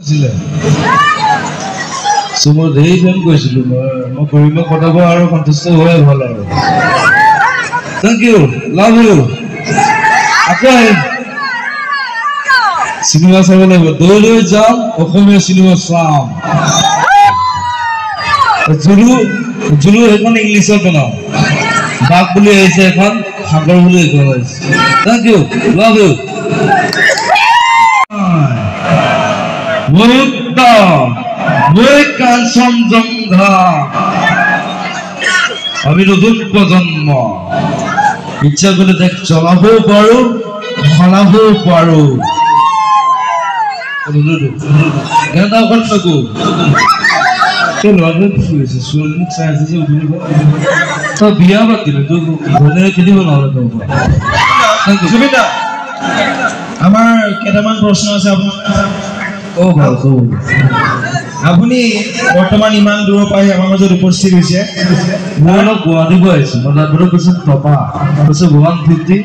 আছিলে চ' মই ধেৰ ফোন কৰিছিলোঁ মই মই কৰিব পঠাব আৰু সন্তুষ্ট হোৱাই ভাল আৰু। থেংক ইউ লাভ ইউ আকৌ আহিম। চিনেমা চাব লাগিব। দৈ দৈ যাম অসমীয়া চিনেমা চাম। জুলু জুলু সেইখন ইংলিছত বনাওঁ। বাঘ বুলি আহিছে এখন সাগৰ বুলি এইখন আহিছে। থেংক ইউ লাভ ইউ মুক্ত মই কাঞ্চনজংঘা আমি নতুন প্ৰজন্ম ইচ্ছা কৰিলে তাক জ্বলাবও পাৰো সলাবও পাৰো গান অকণ নকো সেই ল'ৰাটোৱে ফুৰি আছে ছোৱালীজনীক চাই আছে যে উঠিব তই বিয়া পাতিলে তোক ঘৰলৈ খেলিব নহ'লে তোৰ পৰা জুবিন দা আমাৰ কেইটামান প্ৰশ্ন আছে আপোনাৰ আপুনি বৰ্তমান ইমান দূৰৰ পৰা আহি আমাৰ মাজত উপস্থিত হৈছে। মই অলপ গুৱাহাটীৰ পৰা আহিছোঁ মই বোলে কৈছোঁ টপা। কৈছোঁ ওৱান ফিফটি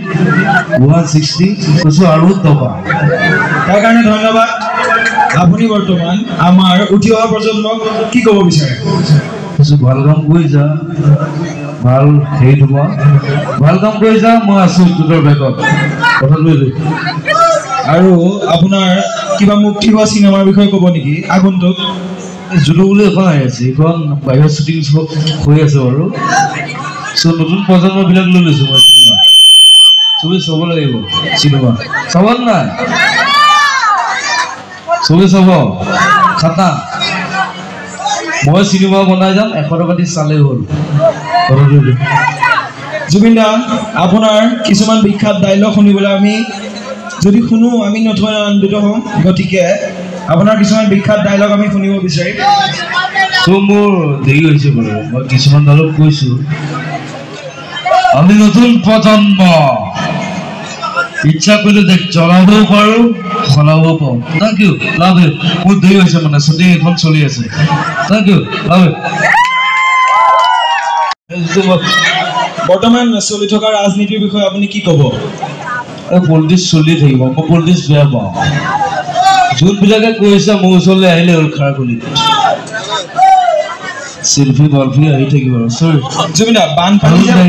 ওৱান ছিক্সটি কৈছোঁ আৰু টপা। তাৰ কাৰণে ধন্যবাদ। আপুনি বৰ্তমান আমাৰ উঠি অহা প্ৰজন্মক কি ক'ব বিচাৰে? কৈছোঁ ভাল কাম কৰি যা। ভাল হেৰি তোমাৰ ভাল কাম কৰি যা মই আছোঁ তোৰ বেগত কথাটো আৰু আপোনাৰ কিবা মুক্তি হোৱা চিনেমাৰ বিষয়ে ক'ব নেকি? আগন্তুক জুলু বুলি এখন আহি আছে এইখন বাহিৰত শ্বুটিং হৈ আছে বাৰু। চ' নতুন প্ৰজন্মবিলাক লৈ লৈছোঁ মই চিনেমা চবেই চাব লাগিব চিনেমা চাব নাই? চবেই চাব? খাটা মই চিনেমা বনাই যাম এশ টকা দি চালেই হ'ল। জুবিন দা আপোনাৰ কিছুমান বিখ্যাত ডাইলগ শুনিবলৈ আমি যদি শুনো আমি নথৈ আনন্দিত হ'ম গতিকে আপোনাৰ কিছুমান বিখ্যাত ডাইলগ আমি শুনিব বিচাৰিম। চ' মোৰ দেৰি হৈছে বাৰু মই কিছুমান ডালক কৈছোঁ। আমি নতুন প্ৰজন্ম ইচ্ছা কৰিলে দেখ জ্বলাবও পাৰোঁ সলাবও পাৰোঁ থেংক ইউ লাভ ইউ মোৰ দেৰি হৈছে মানে শ্বুটিং এখন চলি আছে। থেংক ইউ লাভ ইউ বৰ্তমান চলি থকা ৰাজনীতিৰ বিষয়ে আপুনি কি ক'ব? পলিটিক্স চলি থাকিব মই পলিটিক্স বেয়া পাওঁ। যোনবিলাকে কৈছে মোৰ ওচৰলৈ আহিলে হ'ল খাৰ গলি। চিল্ফি বলফি আহি থাকিব আৰু চৰি জুবিন দা বানপানী যে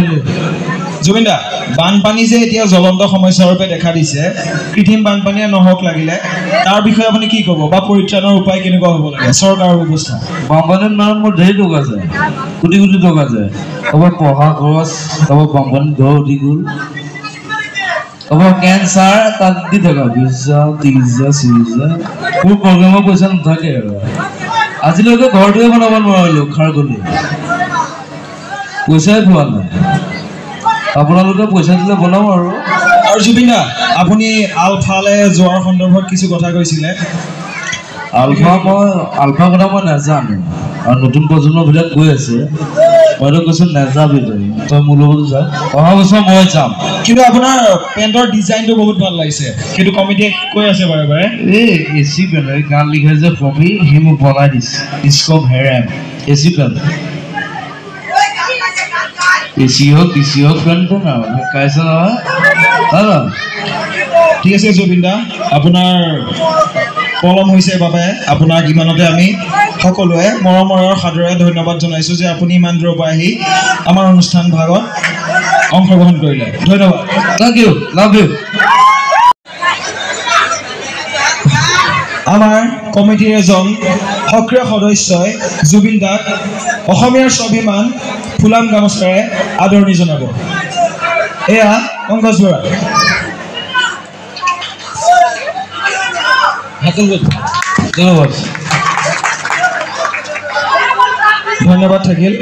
জুবিন দা। বানপানী যে এতিয়া জ্বলন্ত সমস্যা ৰূপে দেখা দিছে কৃত্ৰিম বানপানীয়ে নহওক লাগিলে তাৰ বিষয়ে আপুনি কি ক'ব? বা পৰিত্ৰাণৰ উপায় কেনেকুৱা হ'ব লাগে? চৰকাৰৰ ব্যৱস্থা। বামপানীত মানে মোৰ ধেৰ টকা যায় কোটি কোটি টকা যায় ক'ৰবাত পঢ়া খৰচ ক'ৰবাত বামপানীত ঘৰ উঠি গ'ল ক'ৰবাত কেঞ্চাৰ তাত দি থকা বিছ হাজাৰ ত্ৰিছ হাজাৰ চল্লিছ হাজাৰ মোৰ প্ৰগ্ৰেমৰ পইচা নাথাকে আৰু। আজিলৈকে ঘৰটোৱে বনাব নোৱাৰিলোঁ খাৰ গলি। পইচাই পোৱা নাই। আপোনালোকে পইচা দিলে বনাম আৰু। আৰু জুবিন দা আপুনি আলফালে যোৱাৰ সন্দৰ্ভত কিছু কথা কৈছিলে। আলফা মই আলফা কথা মই নাজানো। আৰু নতুন প্ৰজন্মবিলাক গৈ আছে। মইতো কৈছোঁ নাযাবি তই তই মোৰ লগত যা। অহা বছৰ মই যাম। কিন্তু আপোনাৰ পেণ্টৰ ডিজাইনটো বহুত ভাল লাগিছে। সেইটো কমিটিয়ে কৈ আছে বাৰে বাৰে। এই এ চি পেণ্ট এই গান লিখে যে ফমি সি মোক বনাই দিছে। ইস্কম হেৰেম এ চি পেণ্ট। এ হওক চি হওক পেণ্ট আৰু শিকাইছে নহয়। ঠিক আছে জুবিন দা। আপোনাৰ পলম হৈছে বাবে আপোনাক ইমানতে আমি সকলোৱে মৰমৰ সাদৰে ধন্যবাদ জনাইছোঁ যে আপুনি ইমান দূৰৰ পৰা আহি আমাৰ অনুষ্ঠান ভাগত অংশগ্ৰহণ কৰিলে। ধন্যবাদ। থেংক ইউ লাভ ইউ আমাৰ কমিটিৰ এজন সক্ৰিয় সদস্যই জুবিন দাক অসমীয়াৰ স্বাভিমান ফুলাম গামোচাৰে আদৰণি জনাব। এয়া পংকজ বৰা। ধন্যবাদ। ধন্যবাদ থাকিল